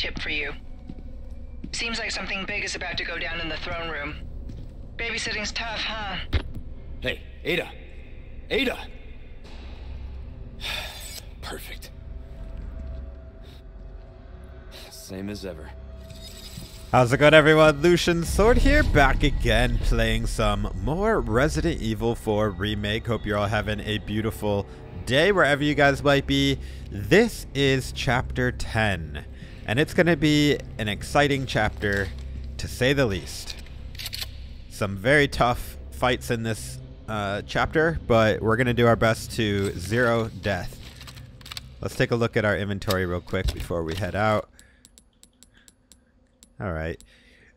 tip for you. Seems like something big is about to go down in the throne room. Babysitting's tough, huh? Hey, Ada! Ada! Perfect. Same as ever. How's it going everyone? Lucian Sword here, back again playing some more Resident Evil 4 Remake. Hope you're all having a beautiful day wherever you guys might be. This is Chapter 10, and it's going to be an exciting chapter, to say the least. Some very tough fights in this uh, chapter, but we're going to do our best to zero death. Let's take a look at our inventory real quick before we head out. All right.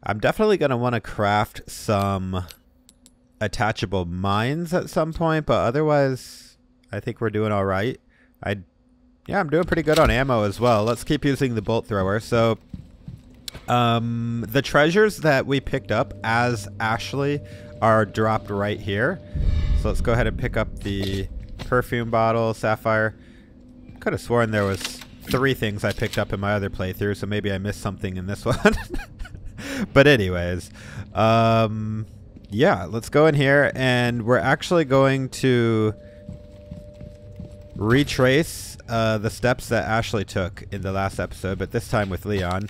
I'm definitely going to want to craft some attachable mines at some point, but otherwise, I think we're doing all right. I, yeah, I'm doing pretty good on ammo as well. Let's keep using the bolt thrower. So, um, the treasures that we picked up as Ashley are dropped right here. So let's go ahead and pick up the perfume bottle, sapphire. Could have sworn there was three things I picked up in my other playthrough, so maybe I missed something in this one. but anyways, um, yeah, let's go in here, and we're actually going to retrace uh, the steps that Ashley took in the last episode, but this time with Leon.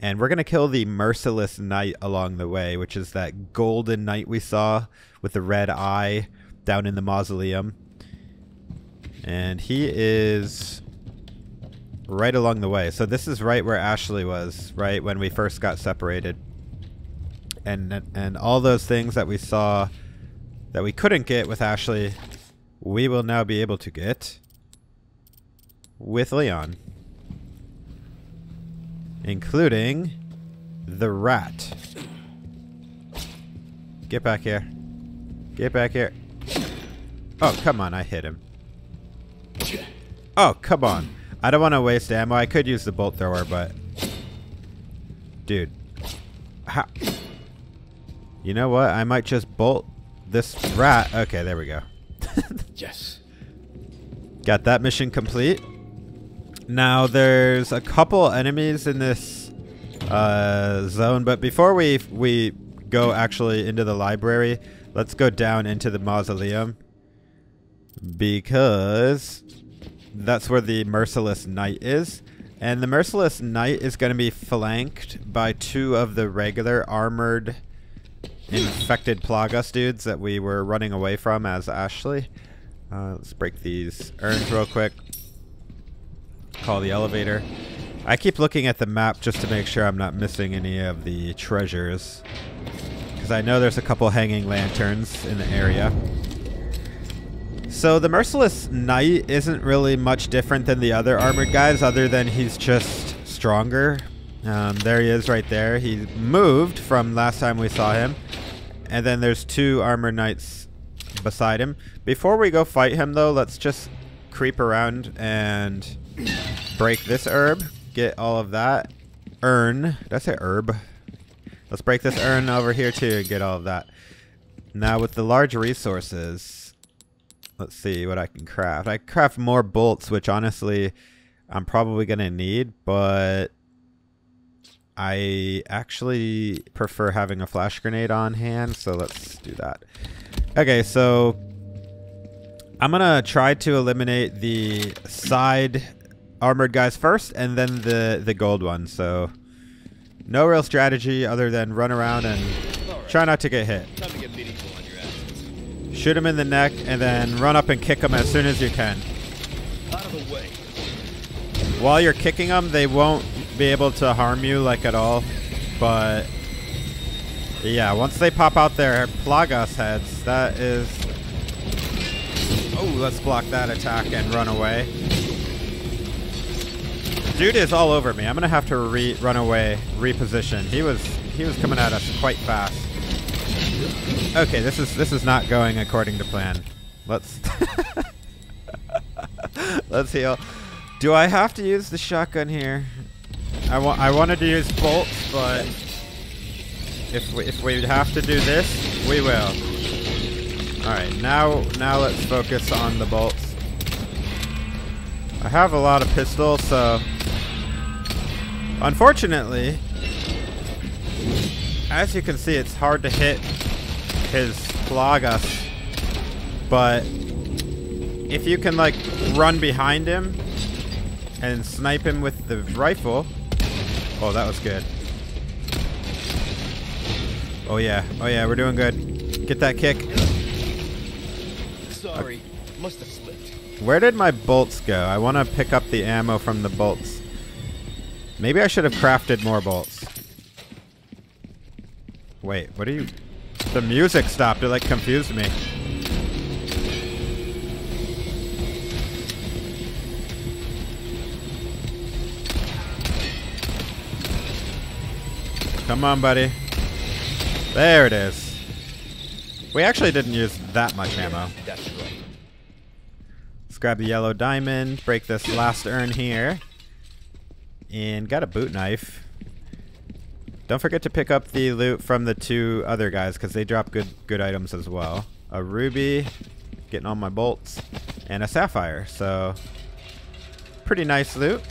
And we're going to kill the Merciless Knight along the way, which is that golden knight we saw with the red eye down in the mausoleum. And he is right along the way. So this is right where Ashley was, right when we first got separated. And and all those things that we saw that we couldn't get with Ashley, we will now be able to get with Leon. Including the rat. Get back here. Get back here. Oh, come on, I hit him. Oh, come on. I don't want to waste ammo. I could use the bolt thrower, but... Dude. How... You know what? I might just bolt this rat. Okay, there we go. yes. Got that mission complete. Now, there's a couple enemies in this uh, zone, but before we we go actually into the library, let's go down into the mausoleum. Because that's where the Merciless Knight is. And the Merciless Knight is going to be flanked by two of the regular armored infected Plagas dudes that we were running away from as Ashley. Uh, let's break these urns real quick. Call the elevator. I keep looking at the map just to make sure I'm not missing any of the treasures. Because I know there's a couple hanging lanterns in the area. So the Merciless Knight isn't really much different than the other armored guys other than he's just stronger. Um, there he is right there. He moved from last time we saw him. And then there's two armored knights beside him. Before we go fight him though, let's just creep around and break this herb. Get all of that. Urn. I say herb? Let's break this urn over here too and get all of that. Now with the large resources, let's see what I can craft. I craft more bolts, which honestly I'm probably going to need, but I actually prefer having a flash grenade on hand, so let's do that. Okay, so I'm going to try to eliminate the side armored guys first and then the, the gold one. So no real strategy other than run around and try not to get hit. Shoot him in the neck, and then run up and kick him as soon as you can. While you're kicking them, they won't be able to harm you like at all. But yeah, once they pop out their Plagas heads, that is. Oh, let's block that attack and run away. Dude is all over me. I'm gonna have to re run away, reposition. He was he was coming at us quite fast. Okay, this is this is not going according to plan. Let's let's heal. Do I have to use the shotgun here? I want I wanted to use bolts, but if we if we have to do this, we will. All right, now now let's focus on the bolts. I have a lot of pistols, so unfortunately, as you can see, it's hard to hit his Plagas. But if you can like run behind him and snipe him with the rifle, oh, that was good. Oh yeah, oh yeah, we're doing good. Get that kick. Sorry. Must have slipped. Where did my bolts go? I want to pick up the ammo from the bolts. Maybe I should have crafted more bolts. Wait, what are you... The music stopped. It, like, confused me. Come on, buddy. There it is. We actually didn't use that much ammo. Let's grab the yellow diamond, break this last urn here. And got a boot knife. Don't forget to pick up the loot from the two other guys because they drop good good items as well. A ruby, getting all my bolts, and a sapphire. So pretty nice loot.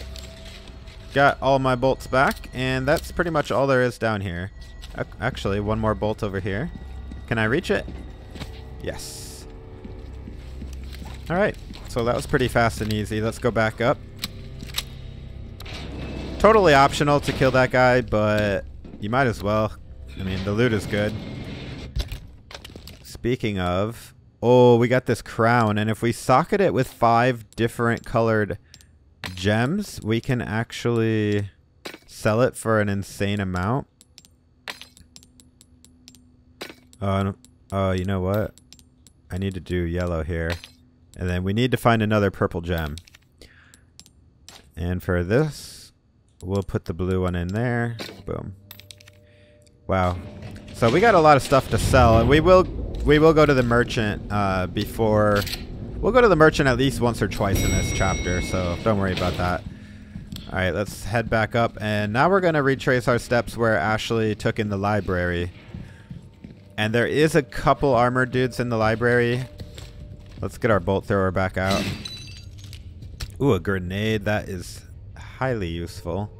Got all my bolts back, and that's pretty much all there is down here. Actually, one more bolt over here. Can I reach it? Yes. All right. So that was pretty fast and easy. Let's go back up. Totally optional to kill that guy, but you might as well. I mean, the loot is good. Speaking of, oh, we got this crown, and if we socket it with five different colored gems, we can actually sell it for an insane amount. Uh, oh, no- oh, uh, you know what? I need to do yellow here. And then we need to find another purple gem. And for this, we'll put the blue one in there. Boom. Wow. So we got a lot of stuff to sell, and we will we will go to the merchant uh, before. We'll go to the merchant at least once or twice in this chapter, so don't worry about that. All right, let's head back up, and now we're gonna retrace our steps where Ashley took in the library. And there is a couple armored dudes in the library. Let's get our bolt thrower back out. Ooh, a grenade. That is highly useful.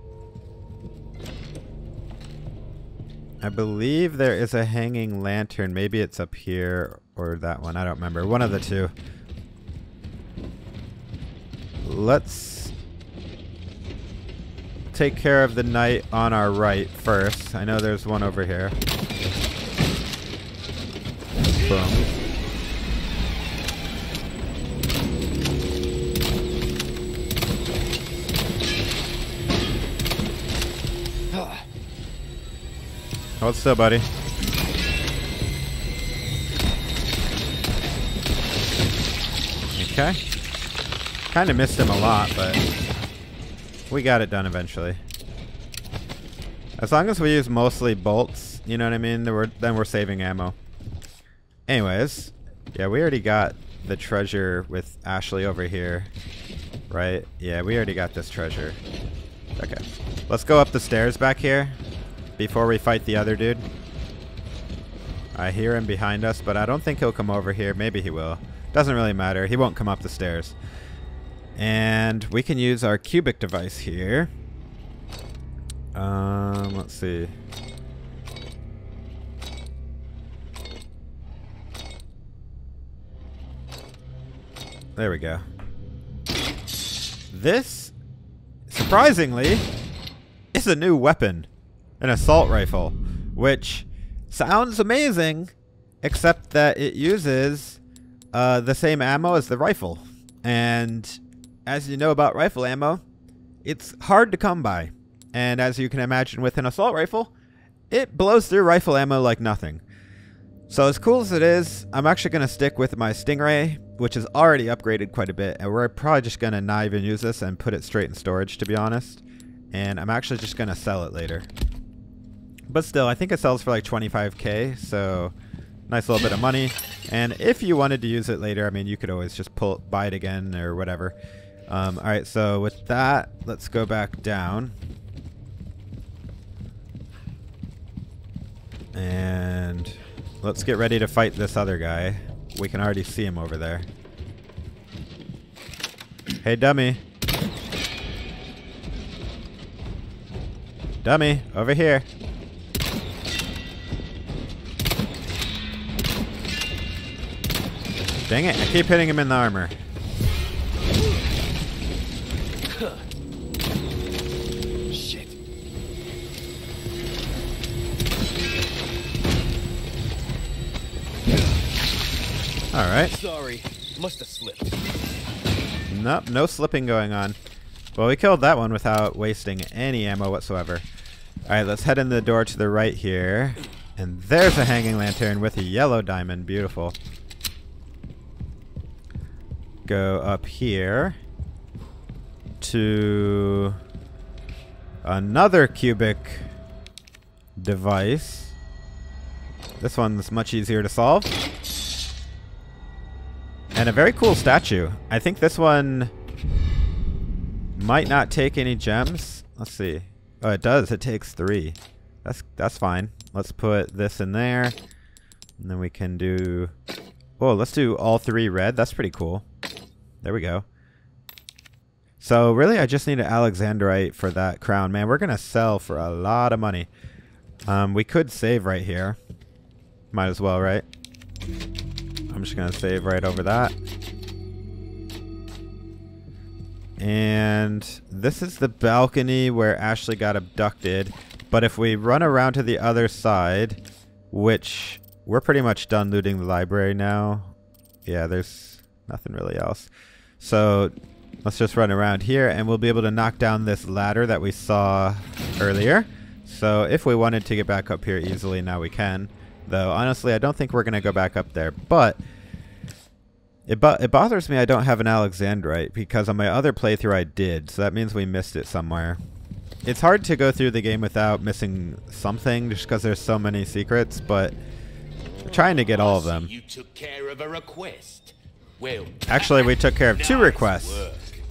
I believe there is a hanging lantern. Maybe it's up here or that one. I don't remember. One of the two. Let's take care of the knight on our right first. I know there's one over here. Boom. Hold still, buddy. Okay. Kind of missed him a lot, but we got it done eventually. As long as we use mostly bolts, you know what I mean, then we're, then we're saving ammo. Anyways, yeah, we already got the treasure with Ashley over here, right? Yeah, we already got this treasure. Okay. Let's go up the stairs back here before we fight the other dude. I hear him behind us, but I don't think he'll come over here. Maybe he will. Doesn't really matter. He won't come up the stairs. And we can use our cubic device here. Um, let's see. There we go. This, surprisingly, is a new weapon. An assault rifle. Which sounds amazing, except that it uses uh, the same ammo as the rifle. And as you know about rifle ammo, it's hard to come by. And as you can imagine with an assault rifle, it blows through rifle ammo like nothing. So as cool as it is, I'm actually going to stick with my Stingray, which is already upgraded quite a bit. And we're probably just going to not even use this and put it straight in storage, to be honest. And I'm actually just going to sell it later. But still, I think it sells for like 25k, so nice little bit of money. And if you wanted to use it later, I mean, you could always just pull buy it again or whatever. Um, all right, so with that, let's go back down. And let's get ready to fight this other guy. We can already see him over there. Hey, dummy. Dummy, over here. Dang it, I keep hitting him in the armor. Shit. Alright. Sorry. Must have slipped. Nope, no slipping going on. Well, we killed that one without wasting any ammo whatsoever. Alright, let's head in the door to the right here. And there's a hanging lantern with a yellow diamond. Beautiful. Go up here to another cubic device. This one's much easier to solve. And a very cool statue. I think this one might not take any gems. Let's see. Oh, it does. It takes three. That's that's fine. Let's put this in there. And then we can do... Oh, let's do all three red. That's pretty cool. There we go. So really, I just need an Alexandrite for that crown. Man, we're going to sell for a lot of money. Um, we could save right here. Might as well, right? I'm just going to save right over that. And this is the balcony where Ashley got abducted. But if we run around to the other side, which we're pretty much done looting the library now. Yeah, there's nothing really else. So let's just run around here and we'll be able to knock down this ladder that we saw earlier. So if we wanted to get back up here easily, now we can. Though, honestly, I don't think we're going to go back up there. But it, bo it bothers me I don't have an Alexandrite because on my other playthrough I did. So that means we missed it somewhere. It's hard to go through the game without missing something just because there's so many secrets, but we're trying to get all of them. You took care of a request. Well, Actually, we took care of two requests.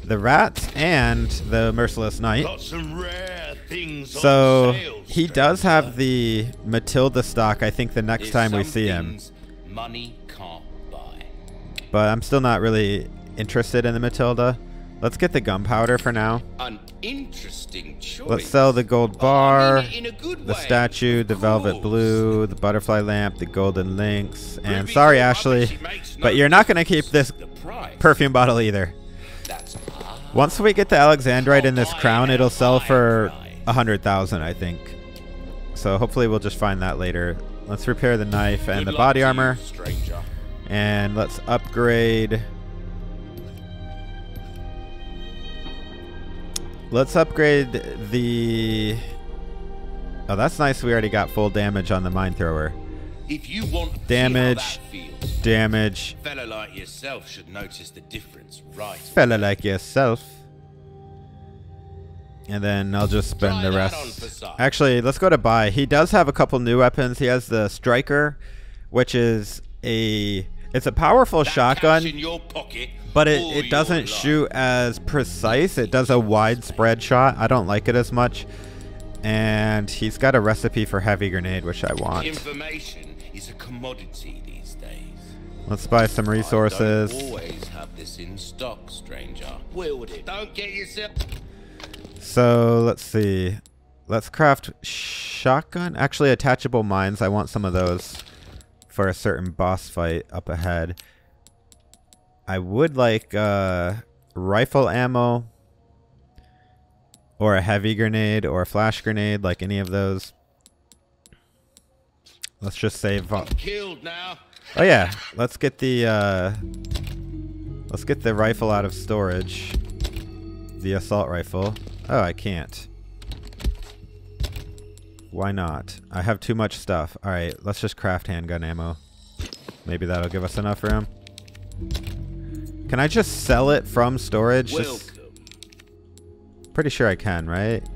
The rats and the Merciless Knight. Got some rare things So he does have the Matilda stock, I think, the next time we see him. Money can't buy. But I'm still not really interested in the Matilda. Let's get the gunpowder for now. An interesting choice. Let's sell the gold But I bar, mean it in a good the statue, the velvet blue, the butterfly lamp, the golden links, and Ruby's sorry, Ashley, rubbish, but no you're not going to keep this perfume bottle either. Once we get the Alexandrite in this crown, it it'll sell for a hundred thousand, I think. So hopefully we'll just find that later. Let's repair the knife and the body armor, and let's upgrade. Let's upgrade the. Oh, that's nice. We already got full damage on the mine thrower. If you want Damage. see how that feels, Damage. fella like yourself should notice the difference right Fella like yourself. And then I'll just spend Try the rest. Actually, let's go to buy. He does have a couple new weapons. He has the striker, which is a it's a powerful That shotgun, in your pocket but it, it doesn't shoot as precise. It does a widespread shot. I don't like it as much. And he's got a recipe for heavy grenade, which I want. Information is a commodity these days. Let's buy some resources. always have this in stock, stranger. Wield it. Don't get yourself. So let's see. Let's craft shotgun. Actually, attachable mines. I want some of those for a certain boss fight up ahead. I would like uh, rifle ammo or a heavy grenade or a flash grenade, like any of those. Let's just save. I'm killed now. Oh yeah, let's get the uh, let's get the rifle out of storage. The assault rifle. Oh, I can't. Why not? I have too much stuff. All right, let's just craft handgun ammo. Maybe that'll give us enough room. Can I just sell it from storage? Just pretty sure I can, right?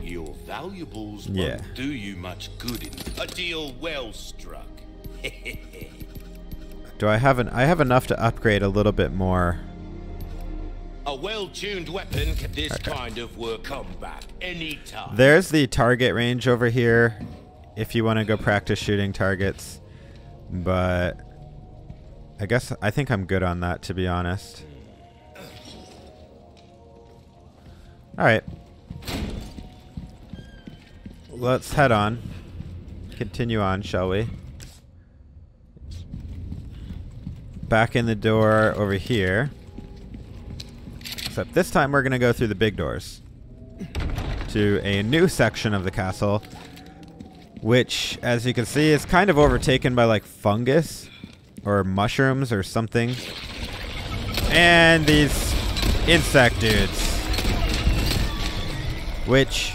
Your valuables Yeah. won't do you much good in a deal well struck. Do I have an? I have enough to upgrade a little bit more. A well-tuned weapon can this kind of work come back anytime. There's the target range over here if you want to go practice shooting targets. But I guess I think I'm good on that to be honest. All right. Let's head on. Continue on, shall we? Back in the door over here. Except this time we're going to go through the big doors to a new section of the castle, which, as you can see, is kind of overtaken by like fungus or mushrooms or something. And these insect dudes. Which,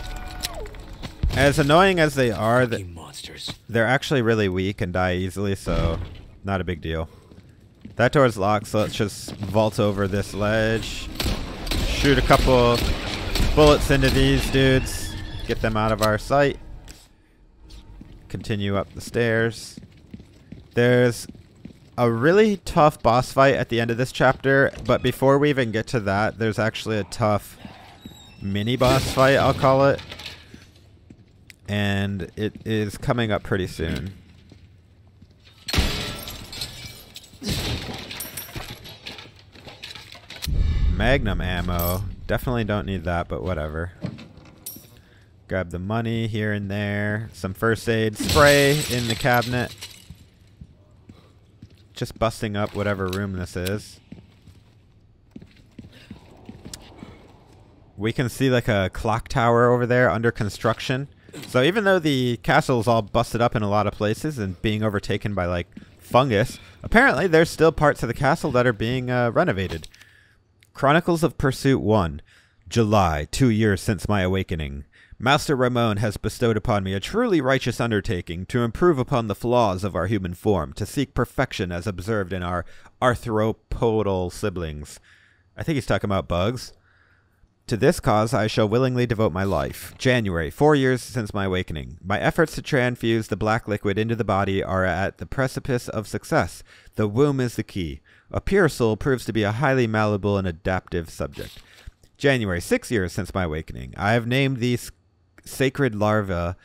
as annoying as they are, th- monsters. they're actually really weak and die easily, so not a big deal. That door's locked, so let's just vault over this ledge. Shoot a couple bullets into these dudes. Get them out of our sight. Continue up the stairs. There's a really tough boss fight at the end of this chapter, but before we even get to that, there's actually a tough mini boss fight, I'll call it. And it is coming up pretty soon. Magnum ammo. Definitely don't need that, but whatever. Grab the money here and there. Some first aid spray in the cabinet. Just busting up whatever room this is. We can see like a clock tower over there under construction. So even though the castle is all busted up in a lot of places and being overtaken by like fungus, apparently there's still parts of the castle that are being uh, renovated. Chronicles of Pursuit 1. July, two years since my awakening. Master Ramon has bestowed upon me a truly righteous undertaking to improve upon the flaws of our human form, to seek perfection as observed in our arthropodal siblings. I think he's talking about bugs. To this cause I shall willingly devote my life. January, four years since my awakening. My efforts to transfuse the black liquid into the body are at the precipice of success. The womb is the key. A pure soul proves to be a highly malleable and adaptive subject. January, six years since my awakening. I have named these sacred larvae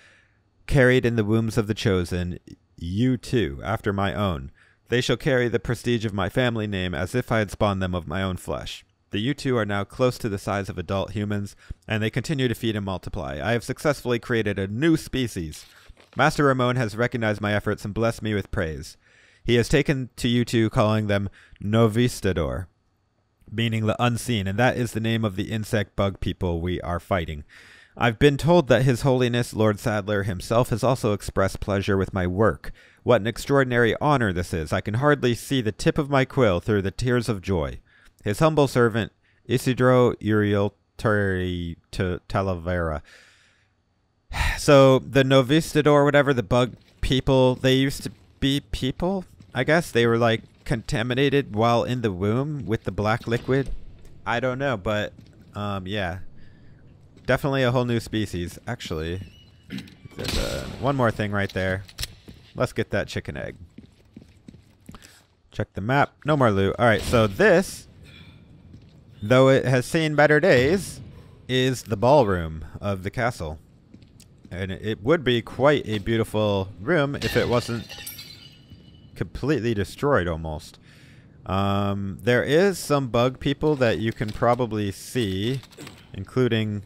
carried in the wombs of the chosen, you too, after my own. They shall carry the prestige of my family name as if I had spawned them of my own flesh. The U2 are now close to the size of adult humans, and they continue to feed and multiply. I have successfully created a new species. Master Ramon has recognized my efforts and blessed me with praise. He has taken to you two, calling them Novistador, meaning the unseen, and that is the name of the insect bug people we are fighting. I've been told that His Holiness Lord Saddler himself has also expressed pleasure with my work. What an extraordinary honor this is. I can hardly see the tip of my quill through the tears of joy. His humble servant, Isidro Uriel de Talavera. So the Novistador, whatever the bug people, they used to be people. I guess they were like contaminated while in the womb with the black liquid. I don't know, but um, yeah, definitely a whole new species. Actually, there's uh, one more thing right there. Let's get that chicken egg. Check the map. No more loot. All right, so this, though it has seen better days, is the ballroom of the castle. And it would be quite a beautiful room if it wasn't completely destroyed almost. Um, there is some bug people that you can probably see, including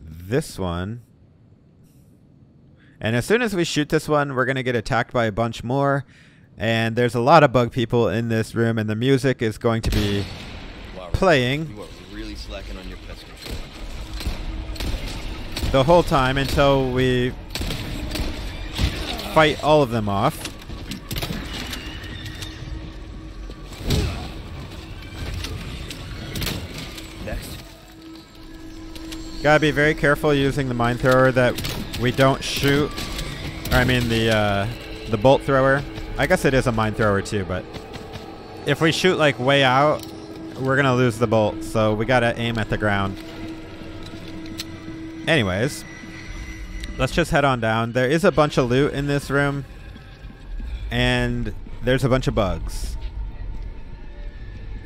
this one. And as soon as we shoot this one, we're going to get attacked by a bunch more. And there's a lot of bug people in this room, and the music is going to be Wow, playing You are really slacking on your pest control. the whole time until we fight all of them off. Gotta be very careful using the mine thrower that we don't shoot. Or I mean the uh, the bolt thrower. I guess it is a mine thrower too, but if we shoot like way out, we're gonna lose the bolt. So we gotta aim at the ground. Anyways, let's just head on down. There is a bunch of loot in this room, and there's a bunch of bugs.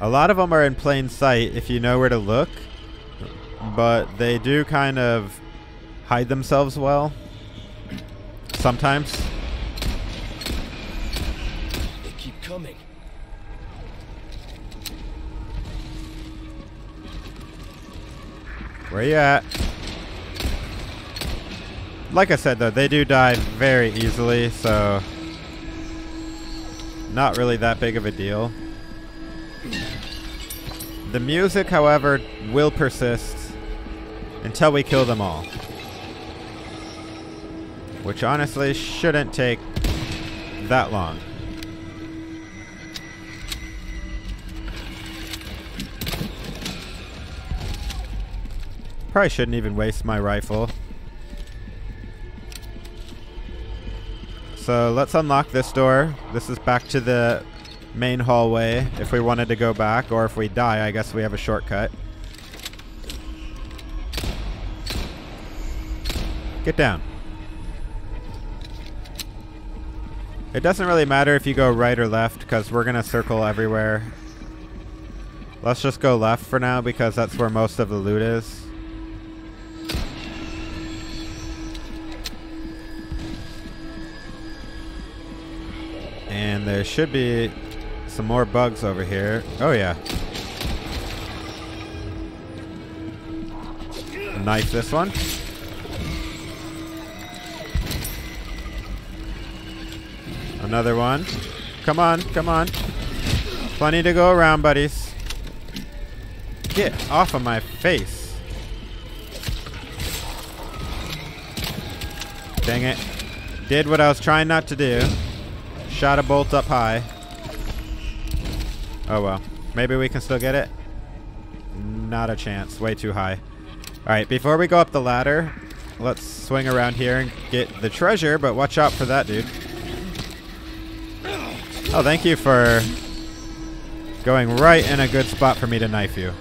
A lot of them are in plain sight if you know where to look, but they do kind of hide themselves well. Sometimes. They keep coming. Where you at? Like I said though, they do die very easily, so not really that big of a deal. The music, however, will persist until we kill them all. Which honestly shouldn't take that long. Probably shouldn't even waste my rifle. So let's unlock this door. This is back to the main hallway if we wanted to go back, or if we die, I guess we have a shortcut. Get down. It doesn't really matter if you go right or left, because we're going to circle everywhere. Let's just go left for now, because that's where most of the loot is. And there should be some more bugs over here. Oh, yeah. Knife this one. Another one. Come on, come on. Plenty to go around, buddies. Get off of my face. Dang it. Did what I was trying not to do. Shot a bolt up high. Oh well. Maybe we can still get it? Not a chance. Way too high. Alright, before we go up the ladder, let's swing around here and get the treasure, but watch out for that dude. Oh, thank you for going right in a good spot for me to knife you.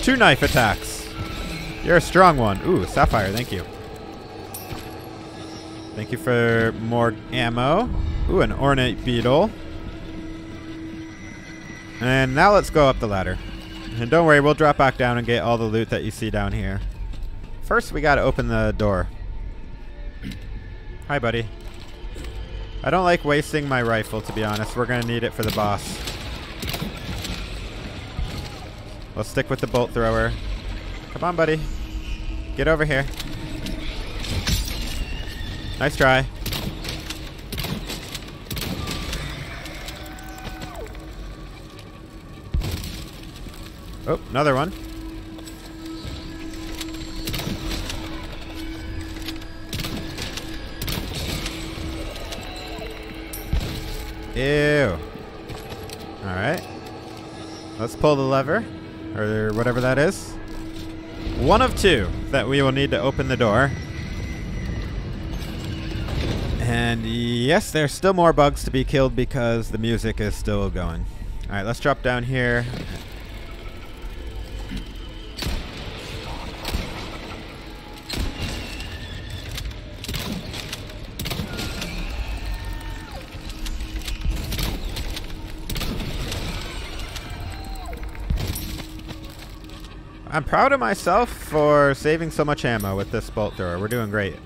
Two knife attacks. You're a strong one. Ooh, sapphire, thank you. Thank you for more ammo. Ooh, an ornate beetle. And now let's go up the ladder. And don't worry, we'll drop back down and get all the loot that you see down here. First, we gotta open the door. Hi, buddy. I don't like wasting my rifle, to be honest. We're gonna need it for the boss. We'll stick with the bolt thrower. Come on, buddy. Get over here. Nice try. Oh, another one. Ew. Alright. Let's pull the lever. Or whatever that is. One of two that we will need to open the door. And yes, there's still more bugs to be killed because the music is still going. Alright, let's drop down here. I'm proud of myself for saving so much ammo with this bolt thrower. We're doing great.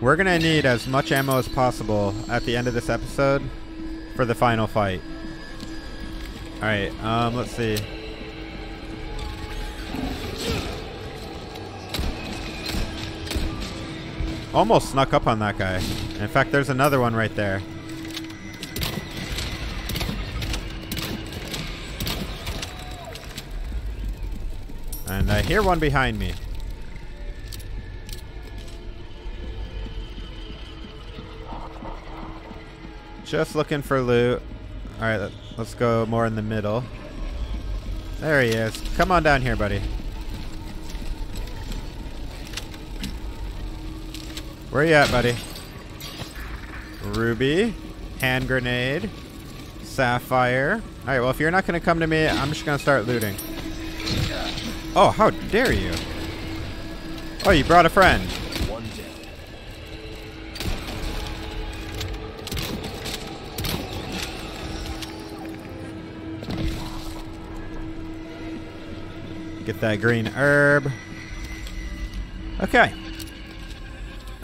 We're going to need as much ammo as possible at the end of this episode for the final fight. Alright, um, let's see. Almost snuck up on that guy. In fact, there's another one right there. I hear one behind me. Just looking for loot. Alright, let's go more in the middle. There he is. Come on down here, buddy. Where you at, buddy? Ruby. Hand grenade. Sapphire. Alright, well, if you're not going to come to me, I'm just going to start looting. Oh, how dare you? Oh, you brought a friend. One down. Get that green herb. Okay.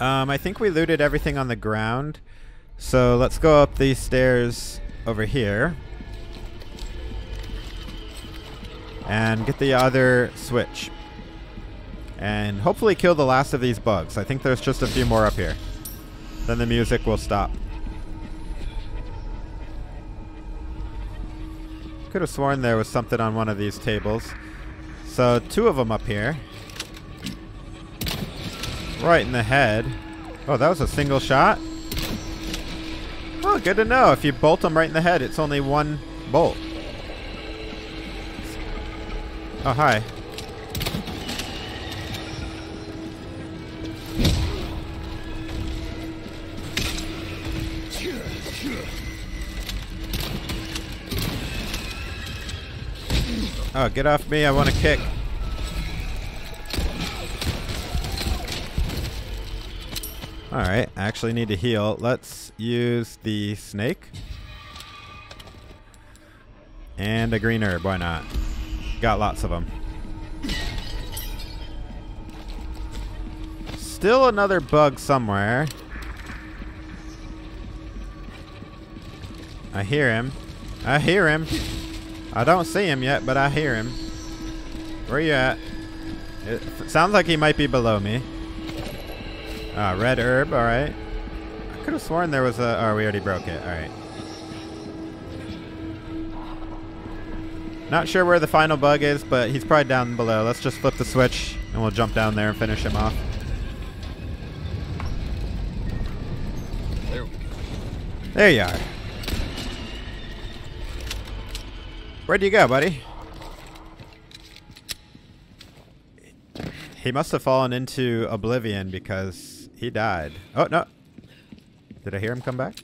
Um, I think we looted everything on the ground. So let's go up these stairs over here. And get the other switch. And hopefully kill the last of these bugs. I think there's just a few more up here. Then the music will stop. Could have sworn there was something on one of these tables. So two of them up here. Right in the head. Oh, that was a single shot? Oh, good to know. If you bolt them right in the head, it's only one bolt. Oh, hi. Oh, get off me. I want to kick. Alright, I actually need to heal. Let's use the snake. And a green herb, why not? Got lots of them. Still another bug somewhere. I hear him. I hear him. I don't see him yet, but I hear him. Where you at? It sounds like he might be below me. Ah, red herb, alright. I could have sworn there was a... Oh, we already broke it, alright. Not sure where the final bug is, but he's probably down below. Let's just flip the switch, and we'll jump down there and finish him off. There we go. There you are. Where'd you go, buddy? He must have fallen into oblivion because he died. Oh, no. Did I hear him come back?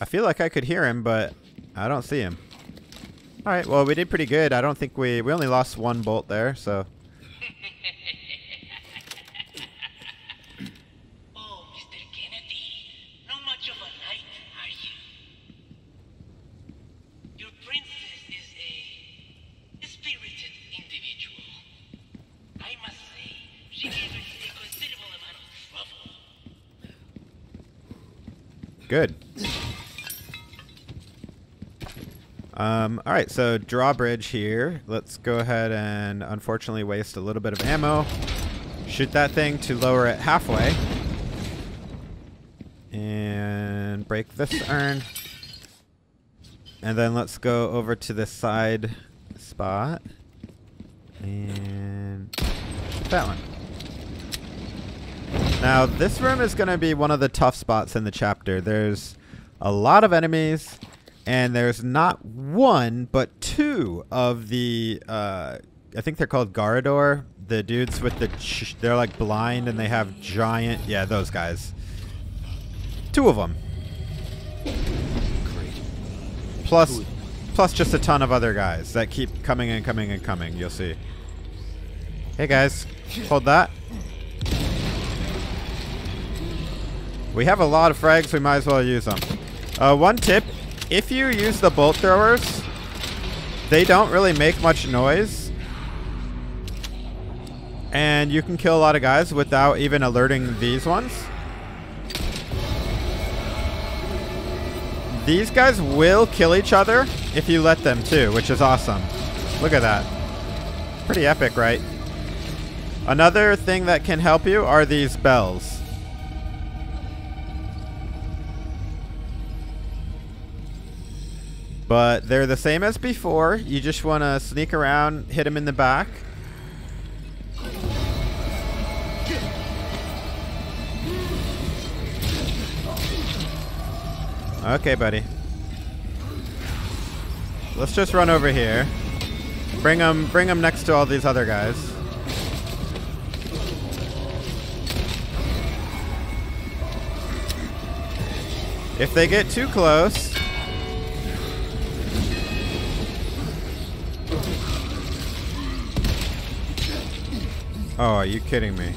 I feel like I could hear him, but I don't see him. All right, well, we did pretty good. I don't think we... We only lost one bolt there, so... Oh, Mr. Kennedy, not much of a knight, are you? Your princess is a, a spirited individual. I must say, she gave us a considerable amount of trouble. Good. Um, all right, so drawbridge here. Let's go ahead and unfortunately waste a little bit of ammo. Shoot that thing to lower it halfway. And break this urn. And then let's go over to the side spot. And that one. Now, this room is going to be one of the tough spots in the chapter. There's a lot of enemies, and there's not one, but two of the, uh, I think they're called Garador. The dudes with the, they're like blind and they have giant, yeah, those guys. Two of them. Great. Plus, plus just a ton of other guys that keep coming and coming and coming. You'll see. Hey guys, hold that. We have a lot of frags. We might as well use them. Uh, one tip: if you use the bolt throwers, they don't really make much noise, and you can kill a lot of guys without even alerting these ones. These guys will kill each other if you let them too, which is awesome. Look at that. Pretty epic, right? Another thing that can help you are these bells. But they're the same as before. You just want to sneak around, hit them in the back. Okay, buddy. Let's just run over here. Bring them. bring them next to all these other guys. If they get too close, Oh, are you kidding me?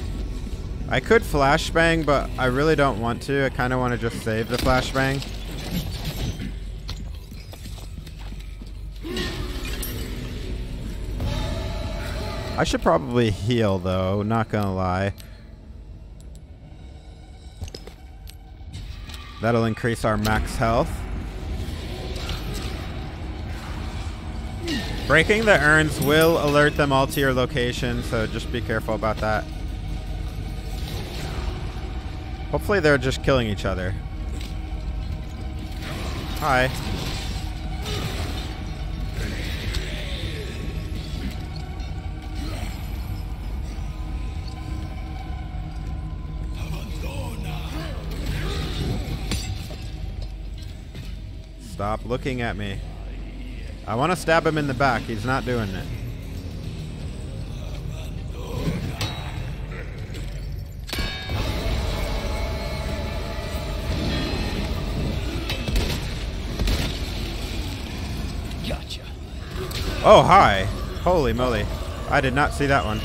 I could flashbang, but I really don't want to. I kind of want to just save the flashbang. I should probably heal, though. Not gonna lie. That'll increase our max health. Breaking the urns will alert them all to your location, so just be careful about that. Hopefully they're just killing each other. Hi. Stop looking at me. I want to stab him in the back. He's not doing it. Gotcha. Oh, hi. Holy moly. I did not see that one.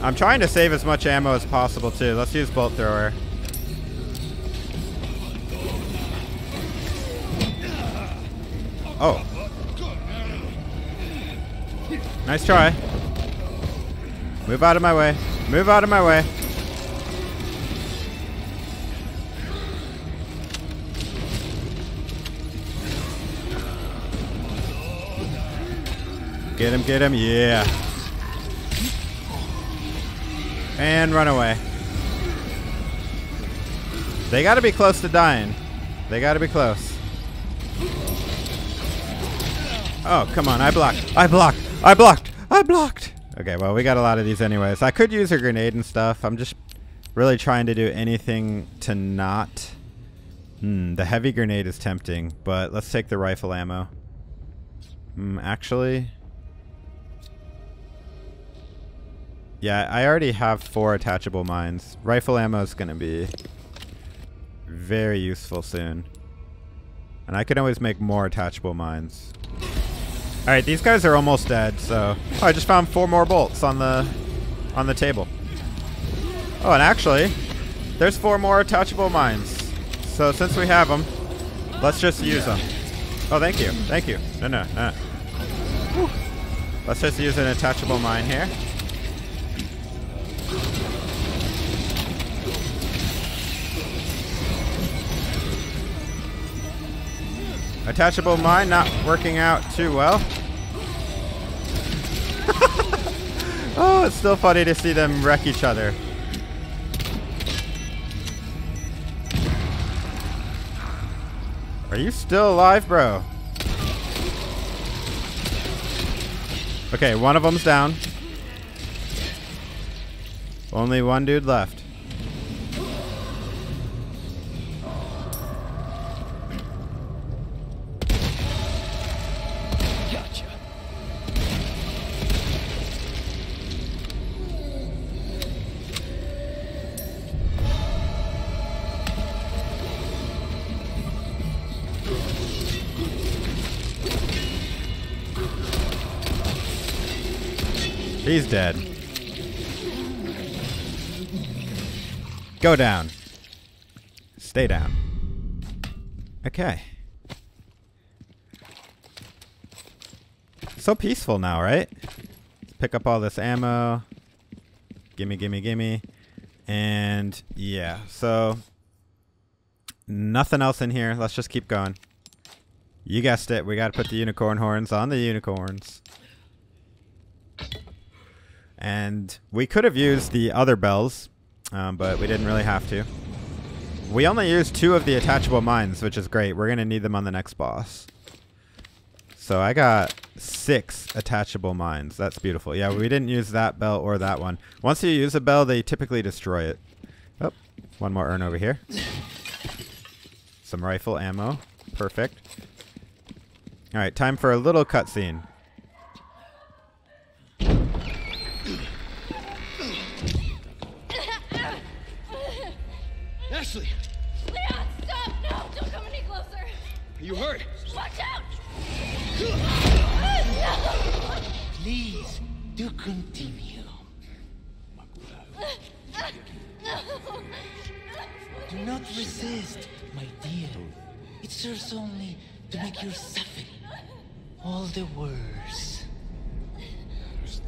I'm trying to save as much ammo as possible, too. Let's use bolt thrower. Oh. Nice try. Move out of my way. Move out of my way. Get him, get him, yeah. And run away. They gotta be close to dying. They gotta be close. Oh, come on, I blocked. I blocked. I blocked. I blocked. Okay, well, we got a lot of these anyways. I could use a grenade and stuff. I'm just really trying to do anything to not... Hmm, the heavy grenade is tempting, but let's take the rifle ammo. Hmm, actually... Yeah, I already have four attachable mines. Rifle ammo is going to be very useful soon. And I can always make more attachable mines. Alright, these guys are almost dead, so... Oh, I just found four more bolts on the on the table. Oh, and actually, there's four more attachable mines. So since we have them, let's just use them. Oh, thank you. Thank you. No, no, no. Let's just use an attachable mine here. Attachable mine not working out too well. oh, it's still funny to see them wreck each other. Are you still alive, bro? Okay, one of them's down. Only one dude left. He's dead. Go down. Stay down. Okay. So peaceful now, right? Let's pick up all this ammo. Gimme, gimme, gimme. And yeah, so nothing else in here. Let's just keep going. You guessed it. We got to put the unicorn horns on the unicorns. And we could have used the other bells, um, but we didn't really have to. We only used two of the attachable mines, which is great. We're going to need them on the next boss. So I got six attachable mines. That's beautiful. Yeah, we didn't use that bell or that one. Once you use a bell, they typically destroy it. Oh, one more urn over here. Some rifle ammo. Perfect. All right, time for a little cutscene. Ashley, Leon, stop! No, don't come any closer. are you hurt? Watch out! Please, do continue. Do not resist, my dear. It serves only to make your suffering all the worse.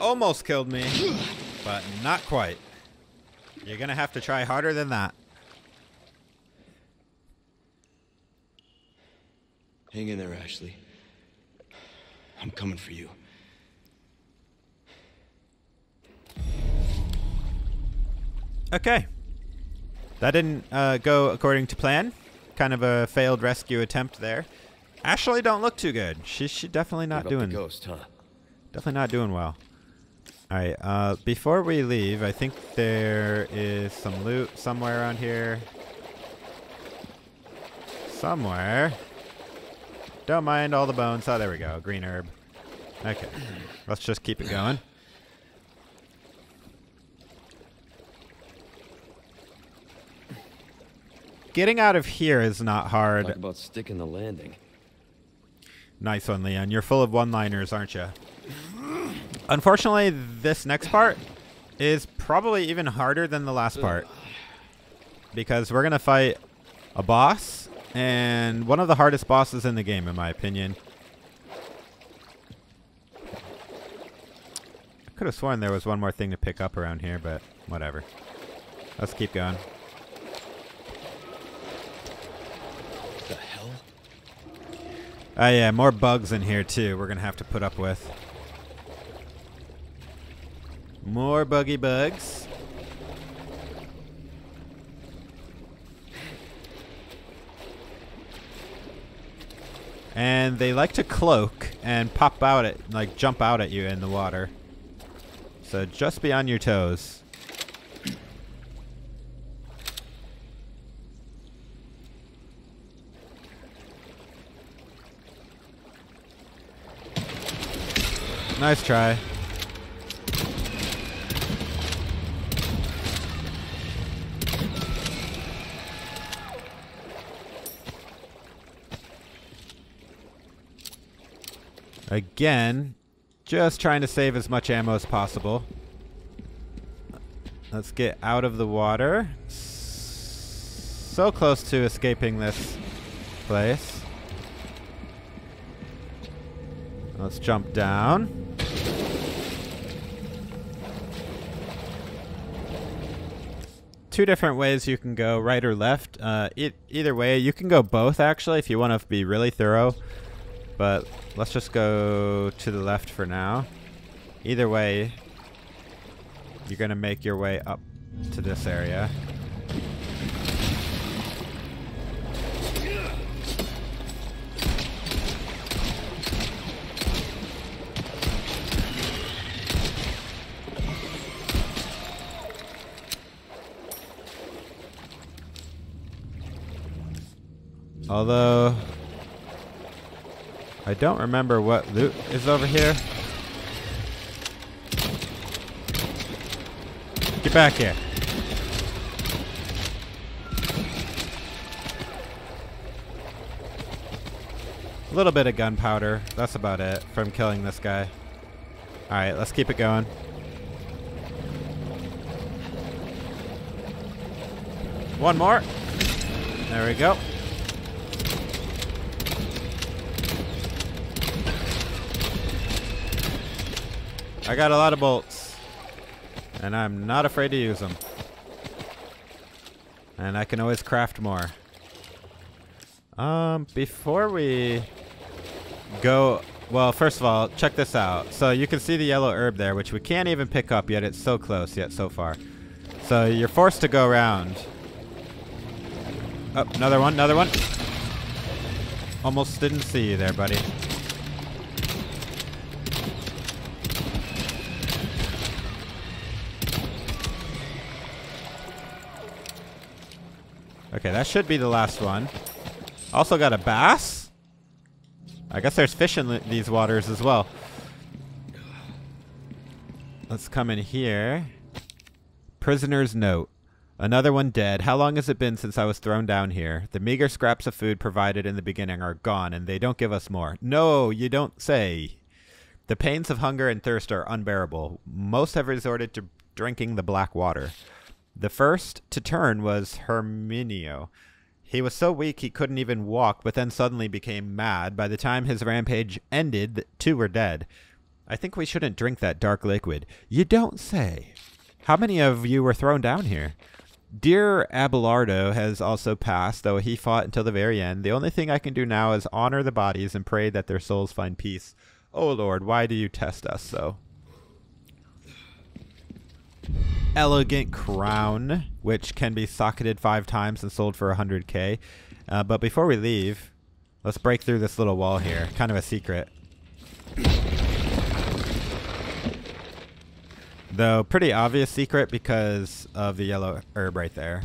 Almost killed me, but not quite. You're gonna have to try harder than that. Hang in there, Ashley. I'm coming for you. Okay. That didn't uh, go according to plan. Kind of a failed rescue attempt there. Ashley don't look too good. She's she definitely not doing ghost, huh? definitely not doing well. All right. Uh, before we leave, I think there is some loot somewhere around here. Somewhere. Don't mind all the bones. Oh, there we go. Green herb. Okay. Let's just keep it going. Getting out of here is not hard. Talk about sticking the landing. Nice one, Leon. You're full of one-liners, aren't you? Unfortunately, this next part is probably even harder than the last part. Because we're going to fight a boss, and one of the hardest bosses in the game, in my opinion. I could have sworn there was one more thing to pick up around here, but whatever. Let's keep going. The hell? Oh yeah, more bugs in here too. We're gonna have to put up with more buggy bugs. And they like to cloak and pop out at like jump out at you in the water. So just be on your toes. Nice try. Again, just trying to save as much ammo as possible. Let's get out of the water. So close to escaping this place. Let's jump down. Two different ways you can go, right or left. Uh, e- either way, you can go both actually if you want to be really thorough. But let's just go to the left for now. Either way, you're going to make your way up to this area. Although I don't remember what loot is over here. Get back here. A little bit of gunpowder. That's about it from killing this guy. Alright, let's keep it going. One more. There we go. I got a lot of bolts. And I'm not afraid to use them. And I can always craft more. Um, before we go, well, first of all, check this out. So you can see the yellow herb there, which we can't even pick up yet. It's so close yet so far. So you're forced to go around. Oh, another one, another one. Almost didn't see you there, buddy. Okay, that should be the last one. Also got a bass. I guess there's fish in these waters as well. Let's come in here. Prisoner's note. Another one dead. How long has it been since I was thrown down here? The meager scraps of food provided in the beginning are gone, and they don't give us more. No, you don't say. The pains of hunger and thirst are unbearable. Most have resorted to drinking the black water. The first to turn was Herminio. He was so weak he couldn't even walk, but then suddenly became mad. By the time his rampage ended, two were dead. I think we shouldn't drink that dark liquid. You don't say. How many of you were thrown down here? Dear Abelardo has also passed, though he fought until the very end. The only thing I can do now is honor the bodies and pray that their souls find peace. Oh Lord, why do you test us so? Elegant crown, which can be socketed five times and sold for 100k. Uh, but before we leave, let's break through this little wall here. Kind of a secret. Though pretty obvious secret because of the yellow herb right there.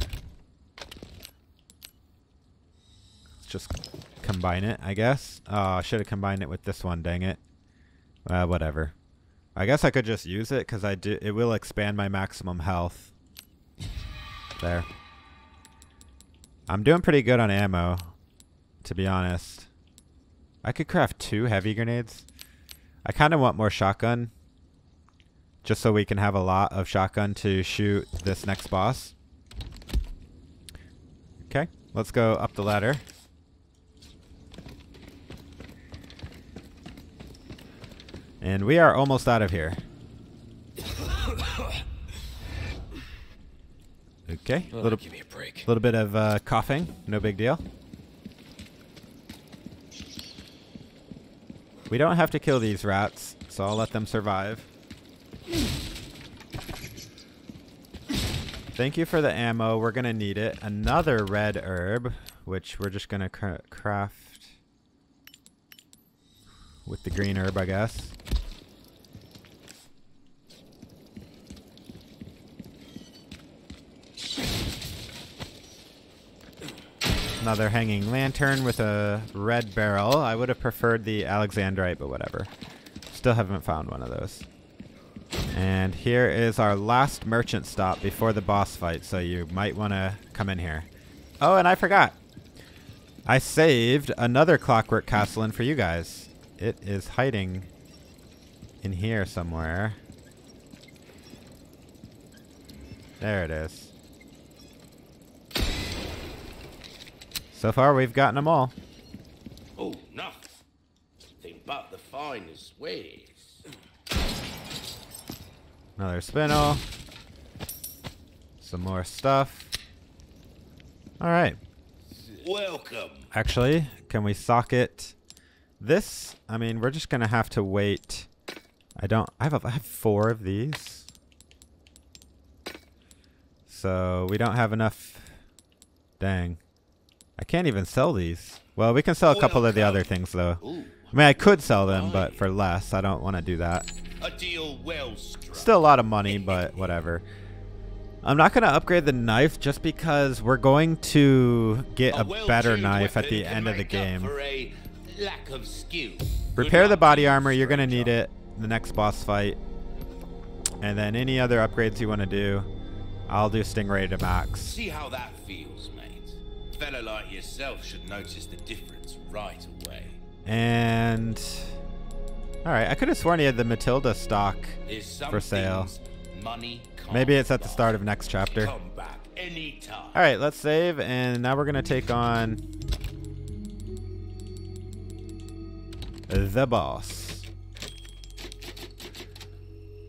Let's just combine it, I guess. Oh, I should have combined it with this one, dang it. Uh, whatever. I guess I could just use it because I do. It will expand my maximum health. There. I'm doing pretty good on ammo, to be honest. I could craft two heavy grenades. I kind of want more shotgun, just so we can have a lot of shotgun to shoot this next boss. Okay, let's go up the ladder. And we are almost out of here. Okay, a Oh, little, give me a break. little bit of uh, coughing, no big deal. We don't have to kill these rats, so I'll let them survive. Thank you for the ammo. We're going to need it. Another red herb, which we're just going to cra craft with the green herb, I guess. Another hanging lantern with a red barrel. I would have preferred the Alexandrite, but whatever. Still haven't found one of those. And here is our last merchant stop before the boss fight, so you might want to come in here. Oh, and I forgot. I saved another Clockwork Castellan for you guys. It is hiding in here somewhere. There it is. So far, we've gotten them all. Oh, nothing. Think about the finest ways. Another spinel. Some more stuff. Alright. Welcome. Actually, can we socket this? I mean, we're just going to have to wait. I don't... I have, a, I have four of these. So, we don't have enough... Dang. I can't even sell these. Well, we can sell a couple of the other things, though. I mean, I could sell them, but for less. I don't want to do that. a deal well struck. Still a lot of money, but whatever. I'm not going to upgrade the knife just because we're going to get a better knife at the end of the game. for a lack of skill. Good Repair the body armor. You're going to need it the next boss fight. And then any other upgrades you want to do. I'll do Stingray to max. See how that. Fella like yourself should notice the difference right away. And all right, I could have sworn he had the Matilda stock for sale. money Maybe it's at the start of next chapter. Come back. All right, let's save, and now we're gonna take on the boss.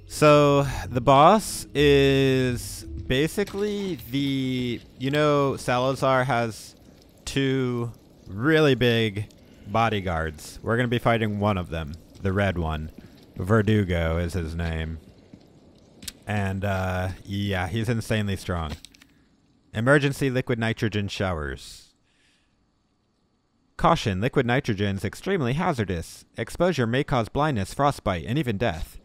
So the boss is basically the you know Salazar has two really big bodyguards. We're gonna be fighting one of them, the red one. Verdugo is his name. And uh, yeah, he's insanely strong. Emergency liquid nitrogen showers. Caution, liquid nitrogen is extremely hazardous. Exposure may cause blindness, frostbite, and even death.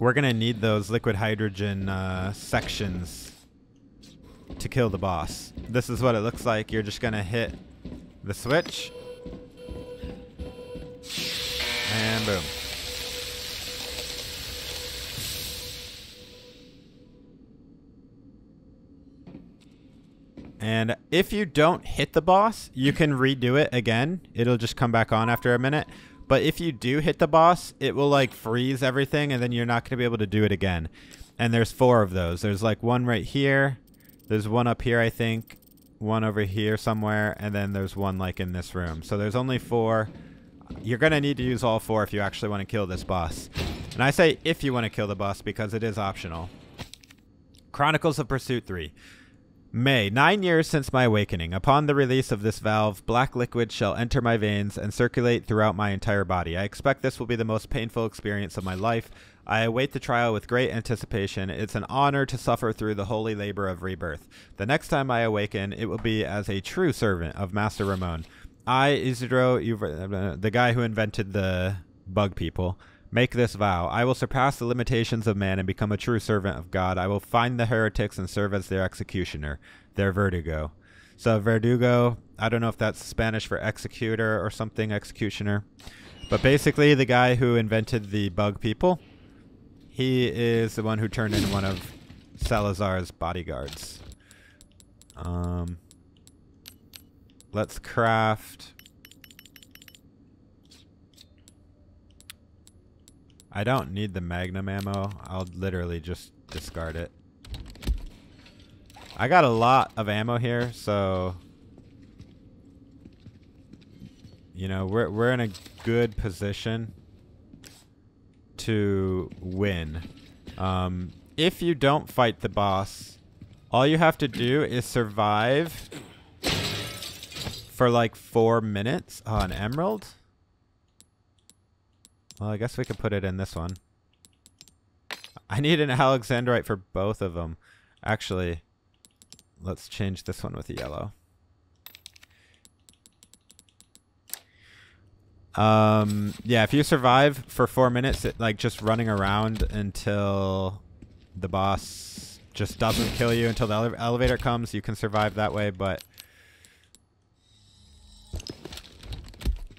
We're to need those liquid hydrogen uh, sections to kill the boss. This is what it looks like. You're just to hit the switch. And boom. And if you don't hit the boss, you can redo it again. It'll just come back on after a minute. But if you do hit the boss, it will like freeze everything and then you're not going to be able to do it again. And there's four of those. There's like one right here. There's one up here, I think. One over here somewhere. And then there's one like in this room. So there's only four. You're going to need to use all four if you actually want to kill this boss. And I say if you want to kill the boss because it is optional. Chronicles of Pursuit 3. May, nine years since my awakening. Upon the release of this valve, black liquid shall enter my veins and circulate throughout my entire body. I expect this will be the most painful experience of my life. I await the trial with great anticipation. It's an honor to suffer through the holy labor of rebirth. The next time I awaken, it will be as a true servant of Master Ramon. I, Isidro, uh, the guy who invented the bug people, Make this vow. I will surpass the limitations of man and become a true servant of God. I will find the heretics and serve as their executioner, their verdugo. So, verdugo, I don't know if that's Spanish for executor or something, executioner. But basically, the guy who invented the bug people, he is the one who turned in one of Salazar's bodyguards. Um, let's craft. I don't need the magnum ammo. I'll literally just discard it. I got a lot of ammo here, so you know, we're we're in a good position to win. Um, if you don't fight the boss, all you have to do is survive for like four minutes. An emerald? Well, I guess we could put it in this one. I need an Alexandrite for both of them. Actually, let's change this one with yellow. Um, yeah, if you survive for four minutes, it, like just running around until the boss just doesn't kill you until the ele elevator comes, you can survive that way, but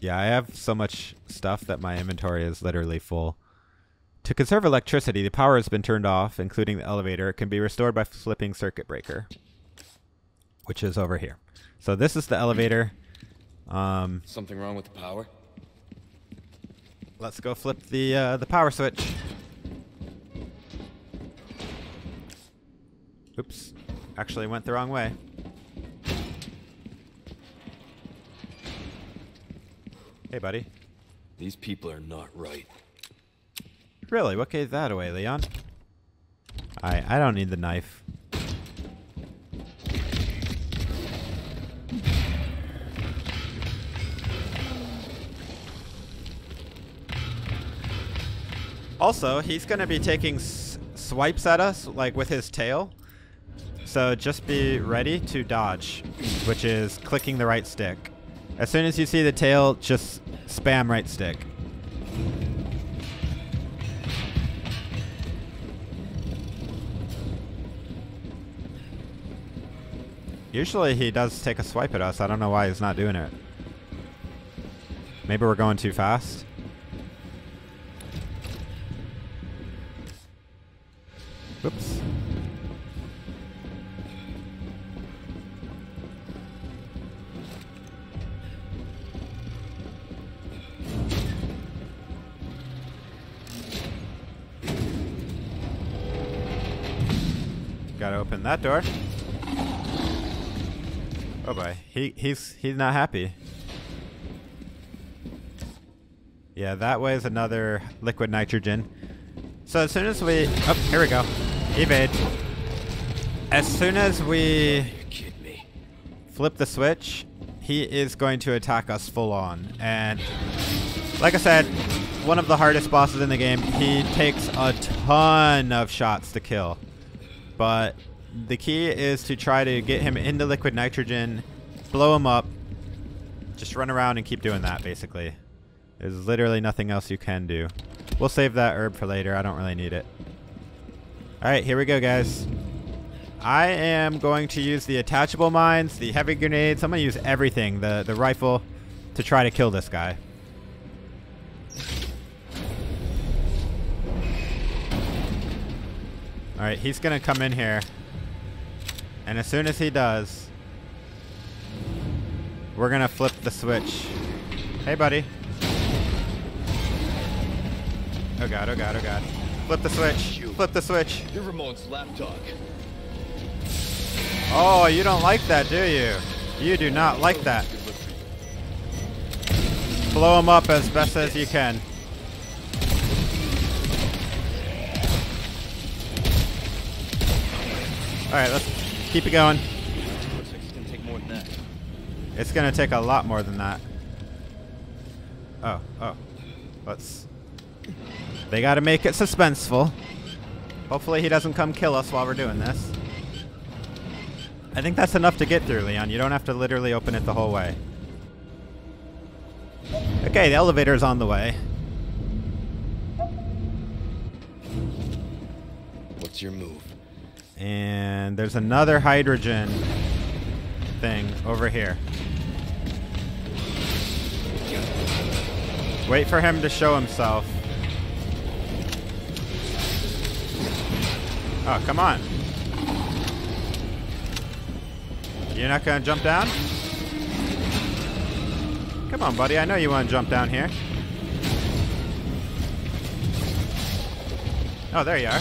Yeah, I have so much stuff that my inventory is literally full. To conserve electricity, the power has been turned off, including the elevator. It can be restored by flipping circuit breaker, which is over here. So this is the elevator. Um, Something wrong with the power? let's go flip the uh, the power switch. Oops, actually went the wrong way. Hey, buddy. These people are not right. Really? What gave that away, Leon? I I don't need the knife. Also, he's going to be taking s- swipes at us, like with his tail. So just be ready to dodge, which is clicking the right stick. As soon as you see the tail, just spam right stick. Usually he does take a swipe at us. I don't know why he's not doing it. Maybe we're going too fast. Open that door. Oh boy, he he's he's not happy. Yeah, that was another liquid nitrogen. So as soon as we, oh, here we go, evade. As soon as we flip the switch, he is going to attack us full on. And like I said, one of the hardest bosses in the game. He takes a ton of shots to kill. But the key is to try to get him into liquid nitrogen, blow him up, just run around and keep doing that basically. There's literally nothing else you can do. We'll save that herb for later. I don't really need it. Alright, here we go guys. I am going to use the attachable mines, the heavy grenades. I'm going to use everything, the, the rifle, to try to kill this guy. Alright, he's going to come in here. And as soon as he does, we're going to flip the switch. Hey, buddy. Oh god, oh god, oh god. Flip the switch. Flip the switch. You're Ramon's lapdog. Oh, you don't like that, do you? You do not like oh, that. For you. Blow him up as best as you can. Alright, let's keep it going. Looks like it's gonna take more than that. It's gonna take a lot more than that. Oh, oh. Let's... They gotta make it suspenseful. Hopefully he doesn't come kill us while we're doing this. I think that's enough to get through, Leon. You don't have to literally open it the whole way. Okay, the elevator's on the way. What's your move? And there's another hydrogen thing over here. Wait for him to show himself. Oh, come on. You're not gonna jump down? Come on, buddy. I know you want to jump down here. Oh, there you are.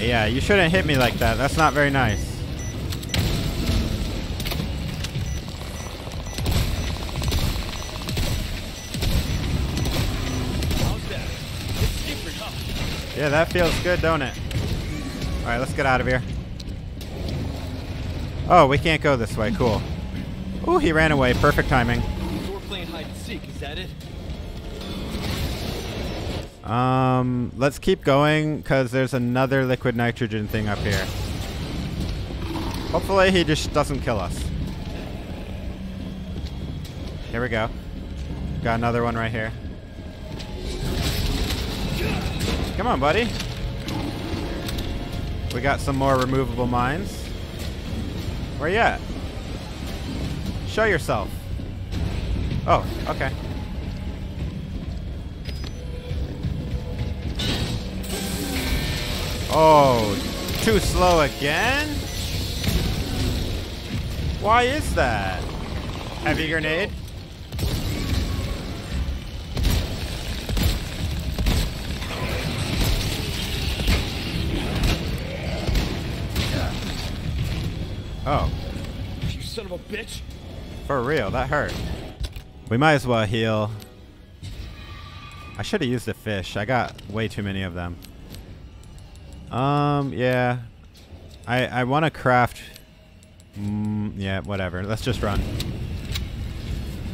Yeah, you shouldn't hit me like that. That's not very nice. Yeah, that feels good, don't it? Alright, let's get out of here. Oh, we can't go this way. Cool. Ooh, he ran away. Perfect timing. We're playing hide and seek, is that it? Um, let's keep going, because there's another liquid nitrogen thing up here. Hopefully he just doesn't kill us. Here we go. Got another one right here. Come on, buddy. We got some more removable mines. Where you at? Show yourself. Oh, okay. Oh, too slow again? Why is that? Heavy grenade? Oh, You son of a bitch! for real, that hurt. We might as well heal. I should have used the fish. I got way too many of them. Um, yeah. I I want to craft. Mm, yeah, whatever. Let's just run.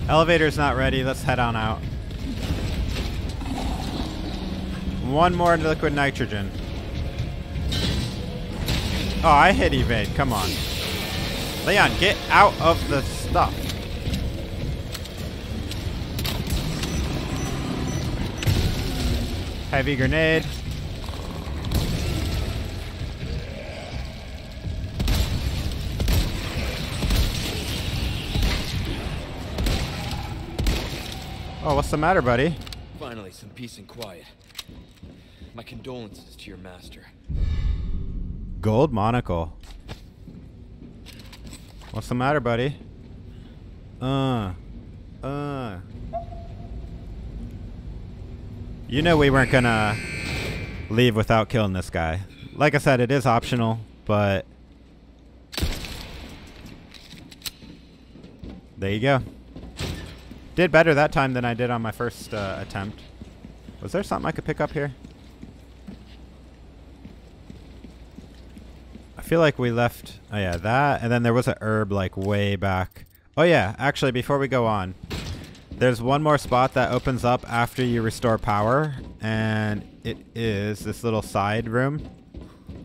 Elevator's not ready. Let's head on out. One more liquid nitrogen. Oh, I hit evade. Come on. Leon, get out of the stuff. Heavy grenade. Oh, what's the matter, buddy? Finally, some peace and quiet. My condolences to your master. Gold monocle. What's the matter, buddy? Uh. Uh. You know we weren't gonna leave without killing this guy. Like I said, it is optional, but there you go. Did better that time than I did on my first uh, attempt. Was there something I could pick up here? I feel like we left. Oh yeah, that, and then there was a herb like way back. Oh yeah, actually, before we go on, there's one more spot that opens up after you restore power, and it is this little side room.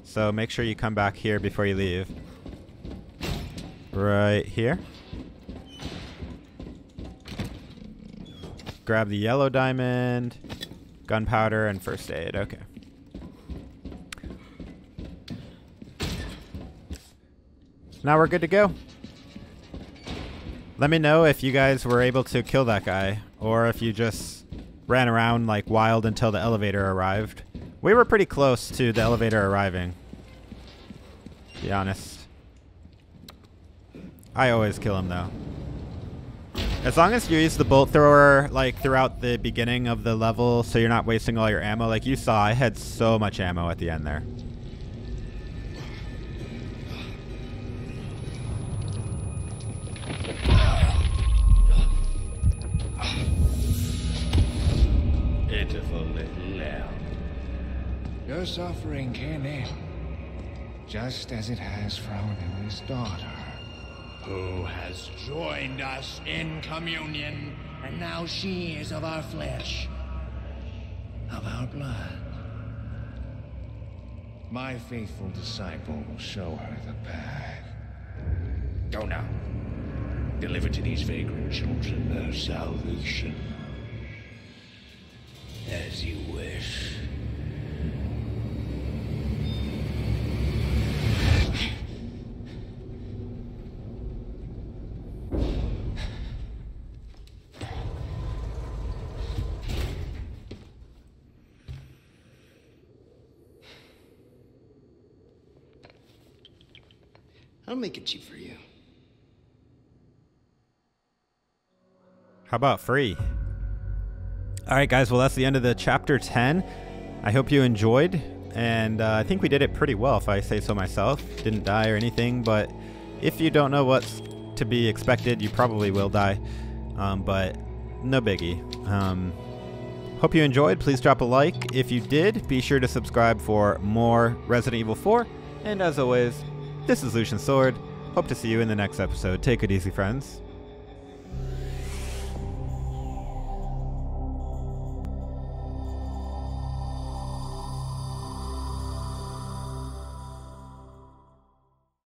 So make sure you come back here before you leave. Right here. Grab the yellow diamond, gunpowder, and first aid. Okay. Now we're good to go. Let me know if you guys were able to kill that guy, or if you just ran around like wild until the elevator arrived. We were pretty close to the elevator arriving. Be honest. I always kill him though. As long as you use the bolt thrower like throughout the beginning of the level so you're not wasting all your ammo. Like you saw, I had so much ammo at the end there. Pitiful little lamb. Your suffering came in, just as it has for our newest daughter. Who has joined us in communion, And now she is of our flesh, of our blood. My faithful disciple will show her the path. Go now. Deliver to these vagrant children their salvation. As you wish. I'll make it cheap for you. How about free? All right, guys. Well, that's the end of the chapter 10. I hope you enjoyed, and uh, I think we did it pretty well, if I say so myself. Didn't die or anything, but if you don't know what's to be expected, you probably will die. Um, but no biggie. Um, hope you enjoyed. Please drop a like. If you did, be sure to subscribe for more Resident Evil 4. And as always, this is Lucian Sword. Hope to see you in the next episode. Take it easy, friends.